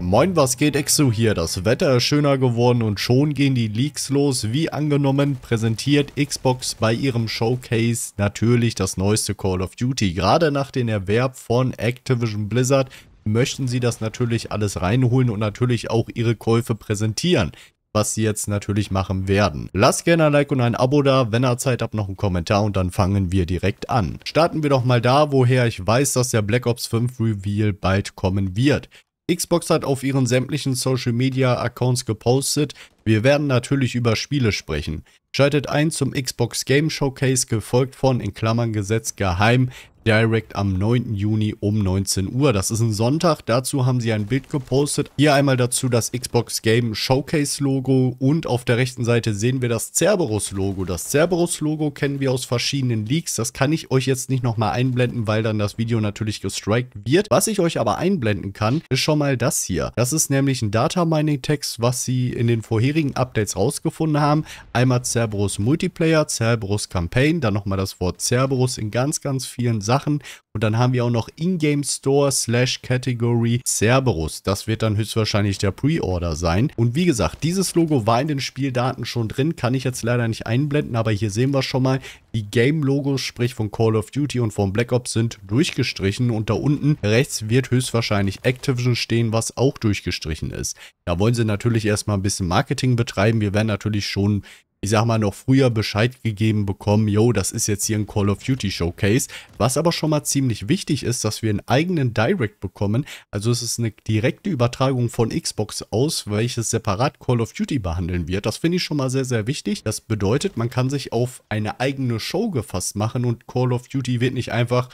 Moin, was geht Exo hier? Das Wetter ist schöner geworden und schon gehen die Leaks los. Wie angenommen präsentiert Xbox bei ihrem Showcase natürlich das neueste Call of Duty. Gerade nach dem Erwerb von Activision Blizzard möchten sie das natürlich alles reinholen und natürlich auch ihre Käufe präsentieren was sie jetzt natürlich machen werden. Lasst gerne ein Like und ein Abo da, wenn ihr Zeit habt, noch einen Kommentar und dann fangen wir direkt an. Starten wir doch mal da, woher ich weiß, dass der Black Ops 5 Reveal bald kommen wird. Xbox hat auf ihren sämtlichen Social Media Accounts gepostet, wir werden natürlich über Spiele sprechen. Schaltet ein zum Xbox Game Showcase, gefolgt von, in Klammern gesetzt, geheim, Direct am 9. Juni um 19 Uhr. Das ist ein Sonntag. Dazu haben sie ein Bild gepostet. Hier einmal dazu das Xbox Game Showcase Logo und auf der rechten Seite sehen wir das Cerberus Logo. Das Cerberus Logo kennen wir aus verschiedenen Leaks. Das kann ich euch jetzt nicht nochmal einblenden, weil dann das Video natürlich gestrikt wird. Was ich euch aber einblenden kann, ist schon mal das hier. Das ist nämlich ein Data Mining Text, was sie in den vorherigen Updates rausgefunden haben. Einmal Cerberus Multiplayer, Cerberus Campaign, dann nochmal das Wort Cerberus in ganz, ganz vielen Sachen Sachen. Und dann haben wir auch noch Ingame Store slash Category Cerberus. Das wird dann höchstwahrscheinlich der Pre-Order sein. Und wie gesagt, dieses Logo war in den Spieldaten schon drin. Kann ich jetzt leider nicht einblenden, aber hier sehen wir schon mal, die Game-Logos, sprich von Call of Duty und von Black Ops sind durchgestrichen. Und da unten rechts wird höchstwahrscheinlich Activision stehen, was auch durchgestrichen ist. Da wollen sie natürlich erstmal ein bisschen Marketing betreiben. Wir werden natürlich schon ich sag mal, noch früher Bescheid gegeben bekommen, yo, das ist jetzt hier ein Call of Duty Showcase. Was aber schon mal ziemlich wichtig ist, dass wir einen eigenen Direct bekommen. Also es ist eine direkte Übertragung von Xbox aus, welches separat Call of Duty behandeln wird. Das finde ich schon mal sehr, sehr wichtig. Das bedeutet, man kann sich auf eine eigene Show gefasst machen und Call of Duty wird nicht einfach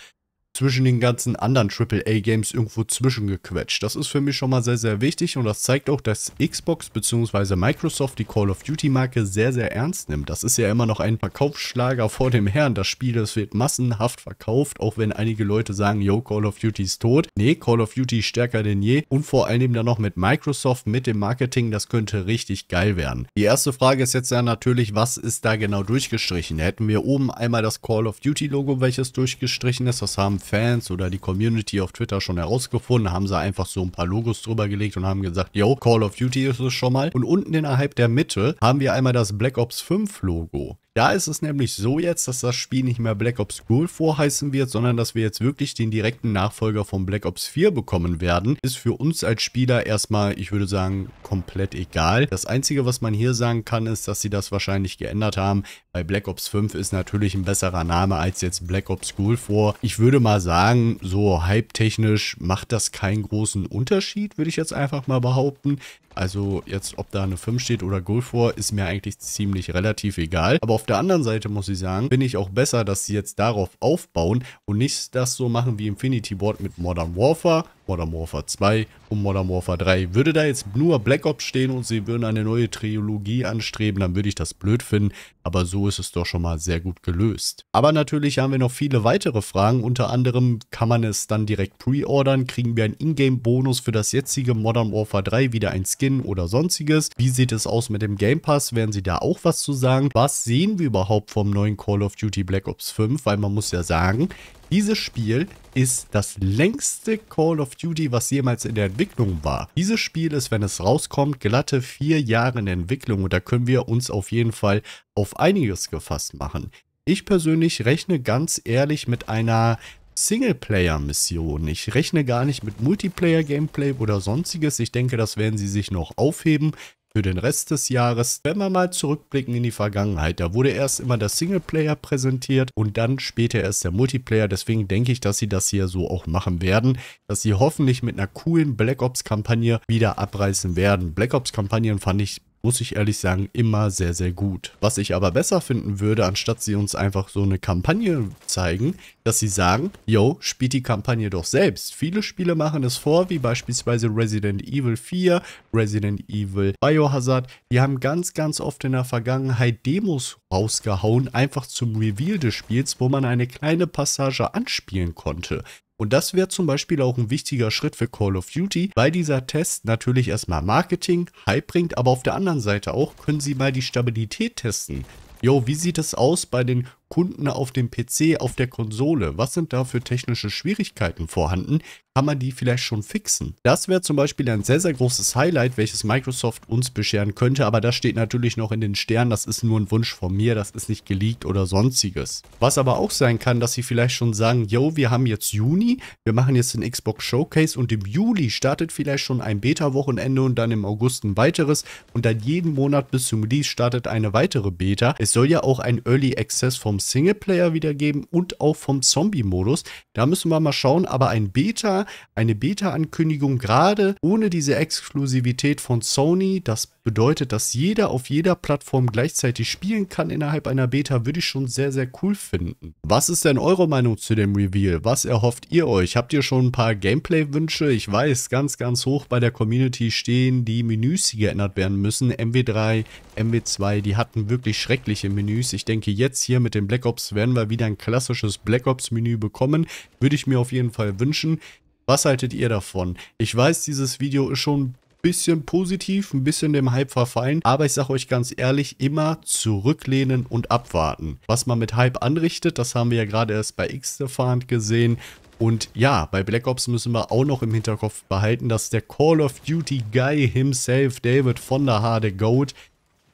zwischen den ganzen anderen AAA-Games irgendwo zwischengequetscht. Das ist für mich schon mal sehr, sehr wichtig und das zeigt auch, dass Xbox bzw. Microsoft die Call of Duty-Marke sehr, sehr ernst nimmt. Das ist ja immer noch ein Verkaufsschlager vor dem Herrn. Das Spiel, das wird massenhaft verkauft, auch wenn einige Leute sagen, yo, Call of Duty ist tot. Nee, Call of Duty stärker denn je und vor allem dann noch mit Microsoft, mit dem Marketing, das könnte richtig geil werden. Die erste Frage ist jetzt ja natürlich, was ist da genau durchgestrichen? Hätten wir oben einmal das Call of Duty-Logo, welches durchgestrichen ist. Das haben Fans oder die Community auf Twitter schon herausgefunden, haben sie einfach so ein paar Logos drüber gelegt und haben gesagt, yo, Call of Duty ist es schon mal. Und unten innerhalb der Mitte haben wir einmal das Black Ops 5 Logo. Da ist es nämlich so jetzt, dass das Spiel nicht mehr Black Ops Gulf vorheißen wird, sondern dass wir jetzt wirklich den direkten Nachfolger von Black Ops 4 bekommen werden. Ist für uns als Spieler erstmal, ich würde sagen, komplett egal. Das Einzige, was man hier sagen kann, ist, dass sie das wahrscheinlich geändert haben. Bei Black Ops 5 ist natürlich ein besserer Name als jetzt Black Ops Gulf vor. Ich würde mal sagen, so hype-technisch macht das keinen großen Unterschied, würde ich jetzt einfach mal behaupten. Also jetzt, ob da eine 5 steht oder Gulf vor, ist mir eigentlich ziemlich relativ egal. Aber auf der anderen Seite muss ich sagen, finde ich auch besser, dass sie jetzt darauf aufbauen und nicht das so machen wie Infinity Board mit Modern Warfare, Modern Warfare 2 und Modern Warfare 3. Würde da jetzt nur Black Ops stehen und sie würden eine neue Trilogie anstreben, dann würde ich das blöd finden. Aber so ist es doch schon mal sehr gut gelöst. Aber natürlich haben wir noch viele weitere Fragen. Unter anderem kann man es dann direkt pre-ordern. Kriegen wir einen Ingame-Bonus für das jetzige Modern Warfare 3, wieder ein Skin oder sonstiges? Wie sieht es aus mit dem Game Pass? Werden sie da auch was zu sagen? Was sehen wir überhaupt vom neuen Call of Duty Black Ops 5? Weil man muss ja sagen, dieses Spiel ist das längste Call of Duty, was jemals in der Entwicklung war. Dieses Spiel ist, wenn es rauskommt, glatte vier Jahre in Entwicklung und da können wir uns auf jeden Fall auf einiges gefasst machen. Ich persönlich rechne ganz ehrlich mit einer Singleplayer-Mission. Ich rechne gar nicht mit Multiplayer-Gameplay oder sonstiges. Ich denke, das werden sie sich noch aufheben für den Rest des Jahres. Wenn wir mal zurückblicken in die Vergangenheit, da wurde erst immer der Singleplayer präsentiert und dann später erst der Multiplayer. Deswegen denke ich, dass sie das hier so auch machen werden, dass sie hoffentlich mit einer coolen Black Ops Kampagne wieder abreißen werden. Black Ops Kampagnen fand ich muss ich ehrlich sagen, immer sehr, sehr gut. Was ich aber besser finden würde, anstatt sie uns einfach so eine Kampagne zeigen, dass sie sagen, yo, spielt die Kampagne doch selbst. Viele Spiele machen es vor, wie beispielsweise Resident Evil 4, Resident Evil Biohazard. Die haben ganz, ganz oft in der Vergangenheit Demos rausgehauen, einfach zum Reveal des Spiels, wo man eine kleine Passage anspielen konnte. Und das wäre zum Beispiel auch ein wichtiger Schritt für Call of Duty, weil dieser Test natürlich erstmal Marketing, Hype bringt, aber auf der anderen Seite auch können sie mal die Stabilität testen. Jo, wie sieht es aus bei den Kunden auf dem PC, auf der Konsole? Was sind da für technische Schwierigkeiten vorhanden? Kann man die vielleicht schon fixen? Das wäre zum Beispiel ein sehr, sehr großes Highlight, welches Microsoft uns bescheren könnte, aber das steht natürlich noch in den Sternen. Das ist nur ein Wunsch von mir, das ist nicht geleakt oder sonstiges. Was aber auch sein kann, dass sie vielleicht schon sagen, yo, wir haben jetzt Juni, wir machen jetzt den Xbox Showcase und im Juli startet vielleicht schon ein Beta-Wochenende und dann im August ein weiteres und dann jeden Monat bis zum Release startet eine weitere Beta. Es soll ja auch ein Early Access vom Singleplayer wieder geben und auch vom Zombie-Modus. Da müssen wir mal schauen, aber ein Beta, eine Beta-Ankündigung gerade ohne diese Exklusivität von Sony, das bedeutet, dass jeder auf jeder Plattform gleichzeitig spielen kann innerhalb einer Beta, würde ich schon sehr, sehr cool finden. Was ist denn eure Meinung zu dem Reveal? Was erhofft ihr euch? Habt ihr schon ein paar Gameplay-Wünsche? Ich weiß, ganz, ganz hoch bei der Community stehen die Menüs, die geändert werden müssen. MW3, MW2, die hatten wirklich schreckliche Menüs. Ich denke, jetzt hier mit dem Black Ops werden wir wieder ein klassisches Black Ops-Menü bekommen. Würde ich mir auf jeden Fall wünschen. Was haltet ihr davon? Ich weiß, dieses Video ist schon bisschen positiv, ein bisschen dem Hype verfallen. Aber ich sage euch ganz ehrlich, immer zurücklehnen und abwarten. Was man mit Hype anrichtet, das haben wir ja gerade erst bei X-Defand gesehen. Und ja, bei Black Ops müssen wir auch noch im Hinterkopf behalten, dass der Call of Duty Guy himself, David von der Harde Goat,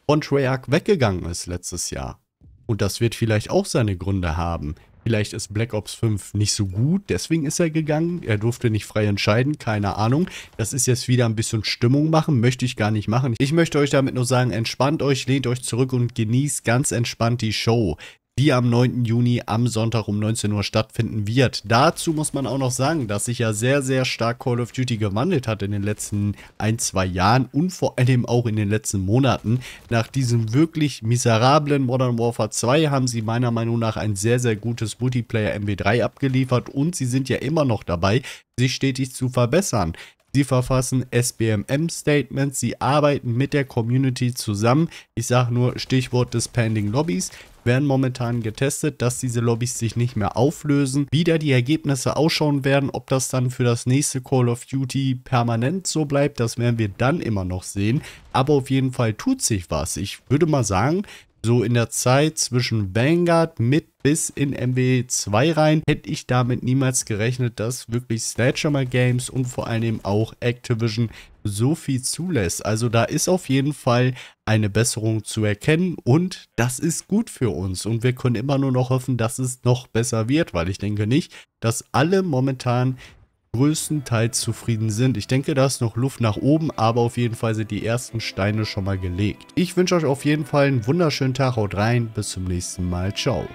von Treyarch weggegangen ist letztes Jahr. Und das wird vielleicht auch seine Gründe haben. Vielleicht ist Black Ops 5 nicht so gut, deswegen ist er gegangen. Er durfte nicht frei entscheiden, keine Ahnung. Das ist jetzt wieder ein bisschen Stimmung machen, möchte ich gar nicht machen. Ich möchte euch damit nur sagen, entspannt euch, lehnt euch zurück und genießt ganz entspannt die Show die am 9. Juni am Sonntag um 19 Uhr stattfinden wird. Dazu muss man auch noch sagen, dass sich ja sehr, sehr stark Call of Duty gewandelt hat in den letzten ein, zwei Jahren und vor allem auch in den letzten Monaten. Nach diesem wirklich miserablen Modern Warfare 2 haben sie meiner Meinung nach ein sehr, sehr gutes Multiplayer MW3 abgeliefert und sie sind ja immer noch dabei, sich stetig zu verbessern. Sie verfassen SBMM-Statements, sie arbeiten mit der Community zusammen. Ich sage nur Stichwort des Pending Lobbys werden momentan getestet, dass diese Lobbys sich nicht mehr auflösen. Wie da die Ergebnisse ausschauen werden, ob das dann für das nächste Call of Duty permanent so bleibt, das werden wir dann immer noch sehen. Aber auf jeden Fall tut sich was. Ich würde mal sagen, so in der Zeit zwischen Vanguard mit bis in MW2 rein, hätte ich damit niemals gerechnet, dass wirklich Sledgehammer Games und vor allem auch Activision so viel zulässt. Also da ist auf jeden Fall eine Besserung zu erkennen und das ist gut für uns und wir können immer nur noch hoffen, dass es noch besser wird, weil ich denke nicht, dass alle momentan größtenteils zufrieden sind. Ich denke, da ist noch Luft nach oben, aber auf jeden Fall sind die ersten Steine schon mal gelegt. Ich wünsche euch auf jeden Fall einen wunderschönen Tag, haut rein, bis zum nächsten Mal, ciao.